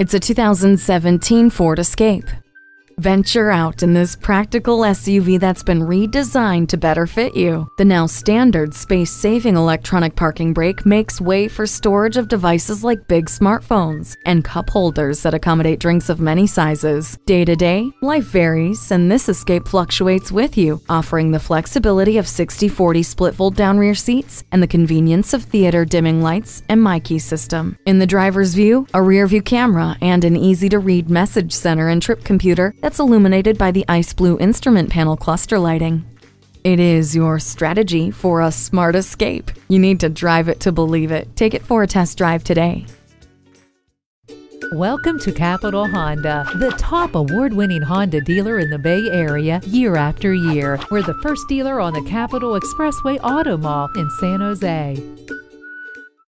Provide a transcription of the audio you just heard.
It's a 2017 Ford Escape. Venture out in this practical SUV that's been redesigned to better fit you. The now standard space saving electronic parking brake makes way for storage of devices like big smartphones and cup holders that accommodate drinks of many sizes. Day to day, life varies, and this escape fluctuates with you, offering the flexibility of 60 40 split fold down rear seats and the convenience of theater dimming lights and MyKey system. In the driver's view, a rear view camera and an easy to read message center and trip computer that's illuminated by the ice blue instrument panel cluster lighting. It is your strategy for a smart escape. You need to drive it to believe it. Take it for a test drive today. Welcome to Capitol Honda, the top award winning Honda dealer in the Bay Area year after year. We're the first dealer on the Capitol Expressway Auto Mall in San Jose.